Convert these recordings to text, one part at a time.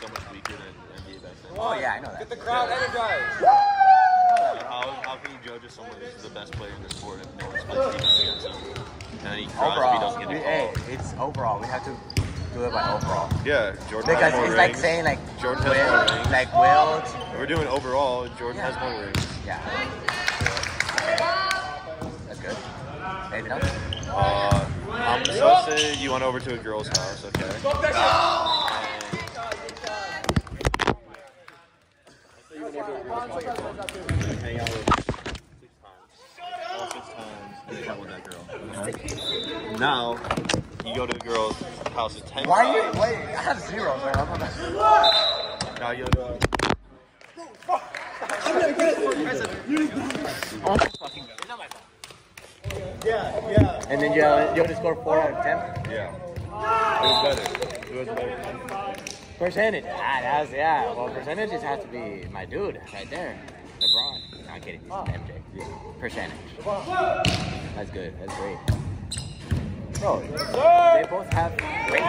so much weaker than NBA back then. Oh yeah, I know that. Get the crowd energized. Like, how, how can you judge if someone is the best player in the sport if no one's playing defense against him? And then he Crosby Overall, doesn't get we, the hey, it's overall. We have to do it by overall. Yeah, Jordan Because has more it's rings. like saying like Jordan has Will, more rings. like Wilt. If we're doing overall, Jordan Yeah. has more rings. Yeah. That's good. Anything else? Uh, um, so say you went over to a girl's house, okay? Hang out with six times. All six times you with that girl. Now, you go to the girl's house at ten Why are you? times. Wait, I have zero, man. I'm not. Now you go Yeah, yeah. And then you have, you have to score four out of ten. Yeah. It was better. It was better. Percentage. Ah, that's yeah. Well, percentages have to be my dude right there, LeBron. No, I'm kidding. He's MJ. Percentage. That's good. That's great. Bro, they both have great.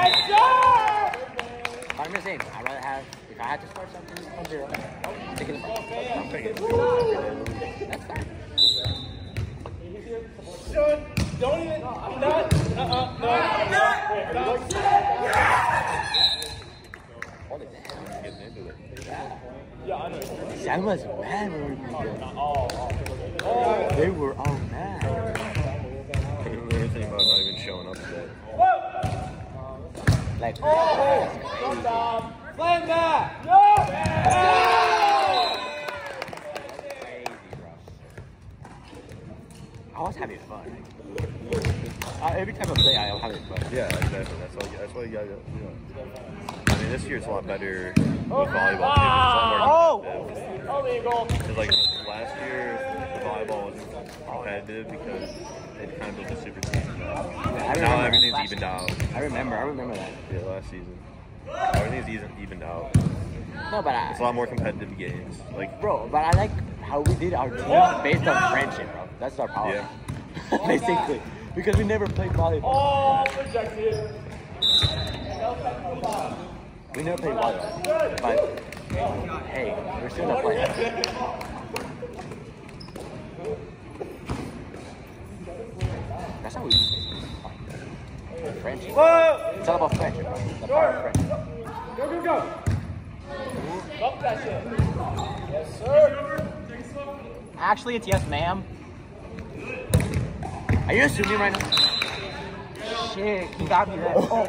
I'm just saying. I'd rather have. If I had to start something from zero, I'm taking LeBron. I'm taking LeBron. That's fine. Don't even. I'm not. Uh-uh. No. I'm not. Holy damn. Getting into it. Yeah, I know. Sam was mad when we were doing Oh, oh. They were all mad. I remember everything about not even showing up today. Like, Come down. Slam that. No. crazy, bro. I was having fun. Uh, every time I play, I was having fun. Yeah, exactly. That's why. That's why you gotta. You know. I mean, this year it's a lot better with volleyball too. 'cause It's a lot more competitive. Oh. Because like last year, the volleyball was competitive because they kind of built a super team. I Now remember everything's last- evened out. I remember, I remember that. Yeah, last season. Everything's even- evened out. No, but It's a I, lot more competitive games. Like, bro, but I like how we did our team based on friendship, bro. That's our power. Yeah. Basically, because we never played volleyball. Oh, rejected. We never played volleyball. But hey, we're still not playing. That's how we play. Friendship. It's all about friendship. The power of friendship. Go, go, go. Bump that shit. Yes, sir. Actually, it's yes, ma'am. Are you assuming right now? Shit, he got me there. Oh.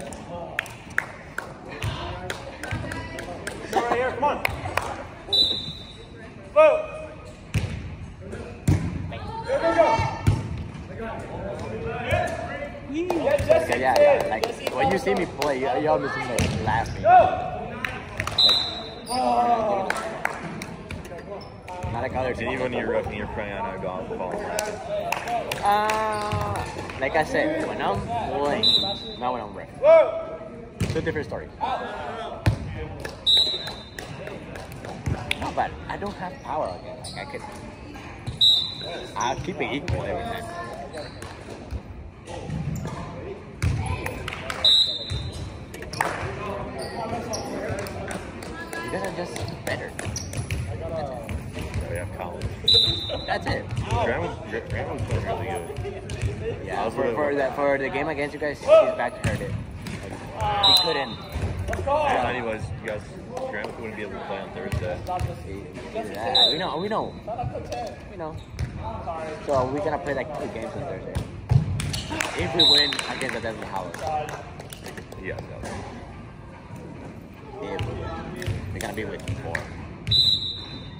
Go right here. Come on. Whoa. Go, go, go. Yeah, Jesse. Okay, yeah, yeah. Like when you see me play, you, you always see me laughing. Not like other and teams. even when you're roughing, you're crying out, go out the ball. Uh, like I said, when I'm playing, not when I'm ref. Whoa. Two different stories. No, but I don't have power again. Like I could, I'll keep it equal every time. You guys are just better. Oh, we have college. That's it. Grant was, Grant was playing really good. Yeah, I was for, really- for, that, for the game against you guys, his back hurt it. He couldn't. And anyways, you guys, Grant wouldn't be able to play on Thursday. Yeah, we know, we know. We know. So we're gonna play like two games on Thursday. If we win against the Hollows. He has that. If they're gonna be with four.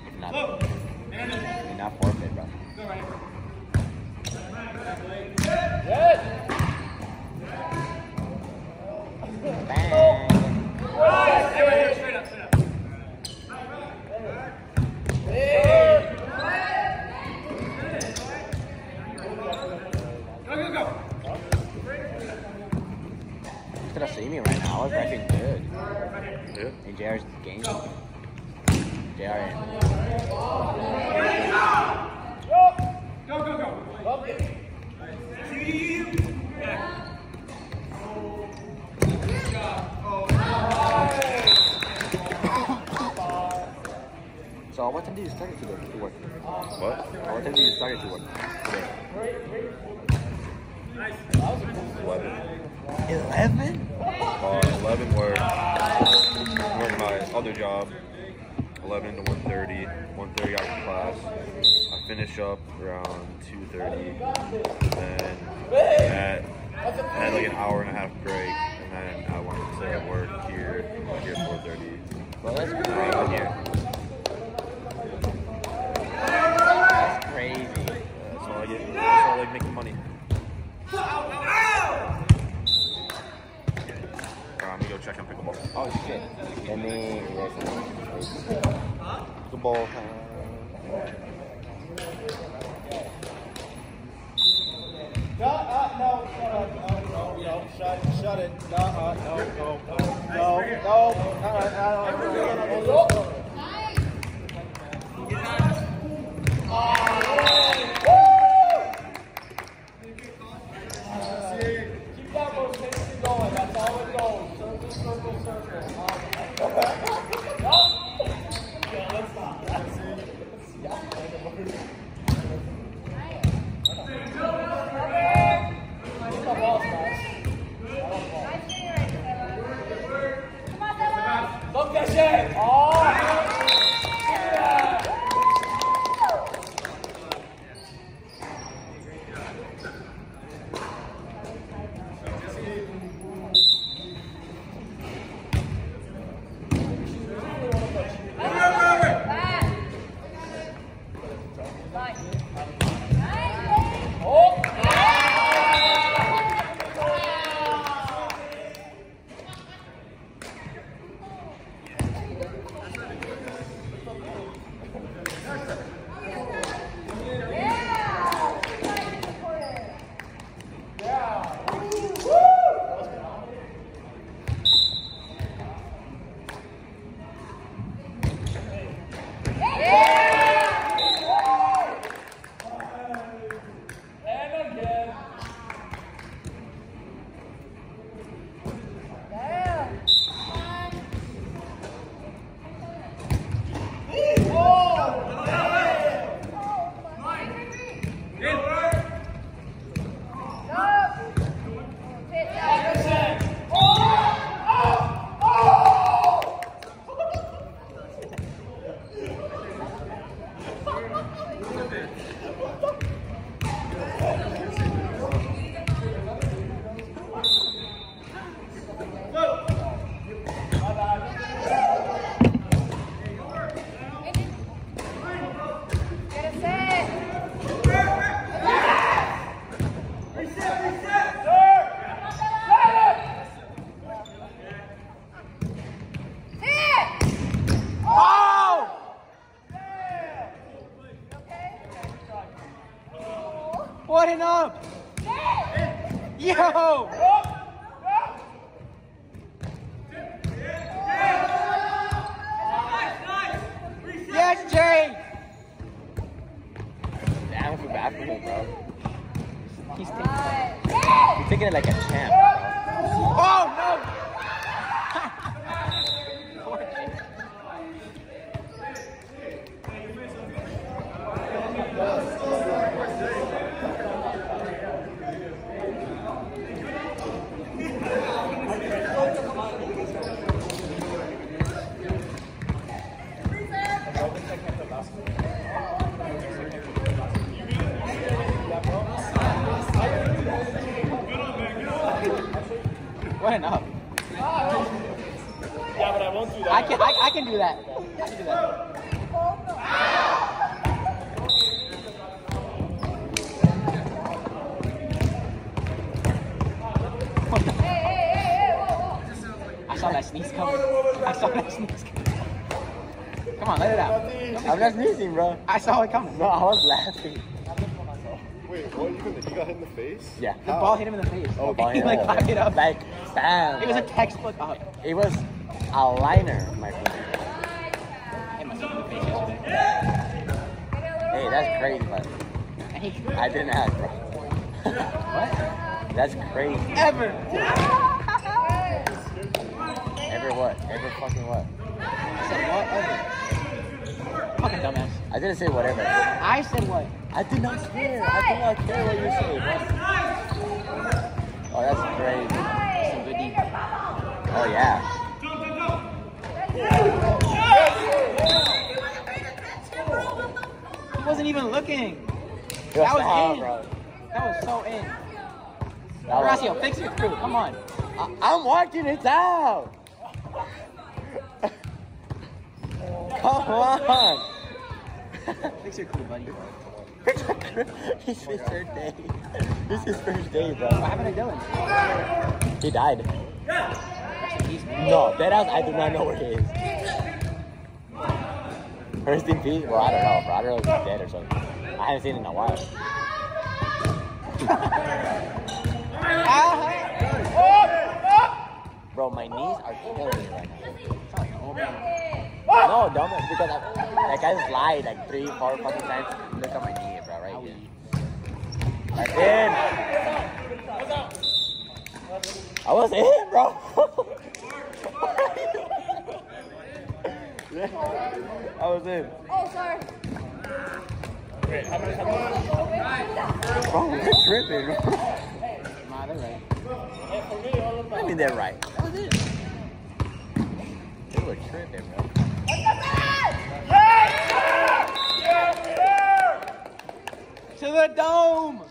If not, if not forfeit, bro. Good. Bang. You could have seen me right now. I was actually good. Yeah. And JR's game. JR and Love it. So what time did you start it to work? To work? What? What time did you start it to work? Today? Eleven. Eleven? Uh, eleven work. My other job. Eleven to 1.30. 1.30 after class. I finish up around two thirty. Then at I had like an hour and a half break, and then I wanted to stay at work here, here at four thirty. Well, that's crazy. here. That's crazy. That's all I get. That's all I like making money. Alright, I'm gonna go check on pickleball. Oh shit. Let me. Pickleball. No, uh, no, shut up. No, no, no, shut, shut it. No, uh, no, no, no, no, no. All right, I don't know. Keep it like a champ, bro. Oh, no! Poor Jay. What an up. Yeah, but I won't do that. I can, I, I can do that. I can do that. I saw that sneeze coming. I saw that sneeze coming. Come on, let it out. I'm not sneezing, bro. I saw it coming. No, I was laughing. Wait, what? You got, you got hit in the face? Yeah. The ball hit him in the face. Oh, he ball like hit- popped it up. Like, bam. It was a textbook up. It was a liner, my friend. Hit myself in the face yesterday. Hey, that's crazy, but I didn't ask, bro. What? That's crazy. Ever. Ever what? Ever fucking what? I said what? Ever. Fucking dumbass. I didn't say whatever. I said what? I did not care. I did not care what you say, bro. Oh, that's crazy. Some good deed. Oh, yeah. Wasn't even looking. Yo, That was stop, in. bro. That was so in. Horacio, fix your crew. Come on. I- I'm watching. it out. Come on. Fix your crew, buddy. it's his first day. This is his first day, What bro. happened to Dylan? He died. Rest in peace, man. No, that house, I do not know where he is. First in peace? Well, I don't know, bro. I don't know if he's dead or something. I haven't seen him in a while. Bro, my knees are killing me right now. No, dumbass, because I, like I slide like three, four fucking times. Look at my knee, bro, right here. That's in. I was in, bro. I was in. Oh, sorry. Bro, we're tripping. bro. Nah, they're right. I mean, they're right. That was it. They were tripping, bro. To the dome!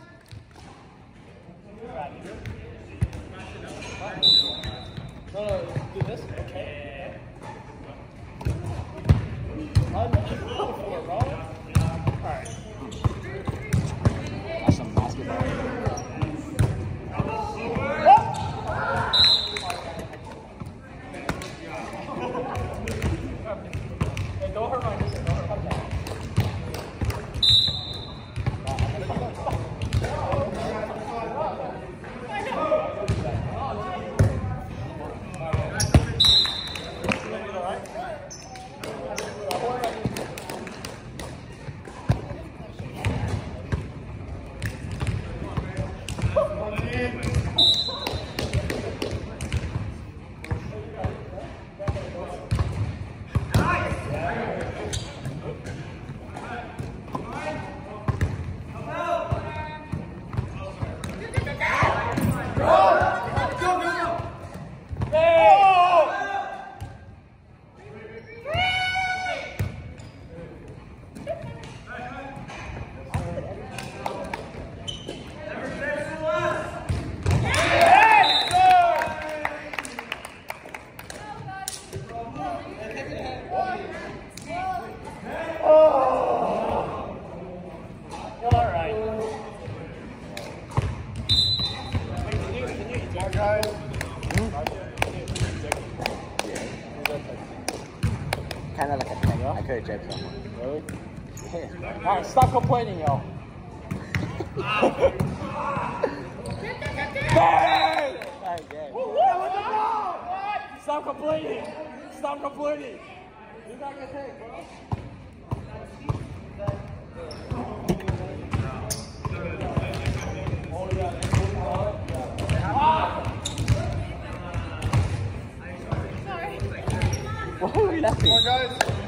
Alright, stop complaining, yo. Okay. Stop complaining. Stop complaining. You got your take, bro. What were you laughing? guys. That's a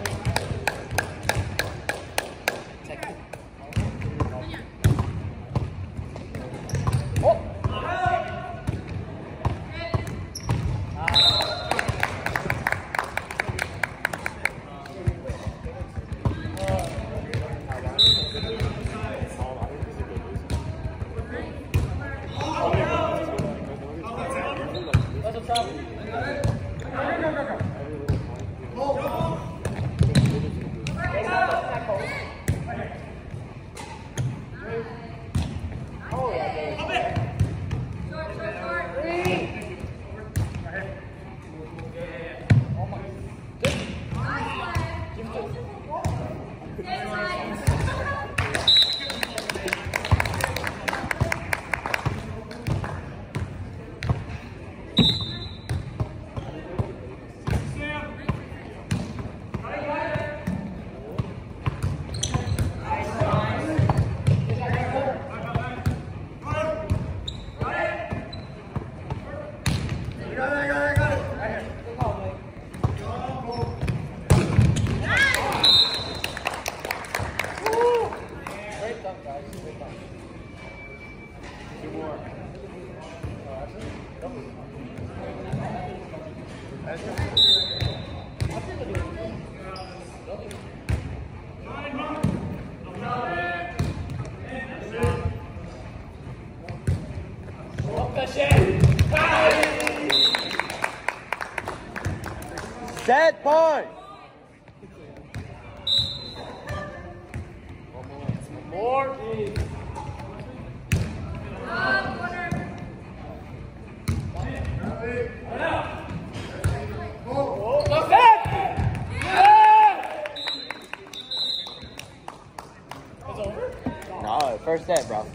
Set, bro.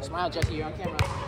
Smile, Jesse. You're on camera.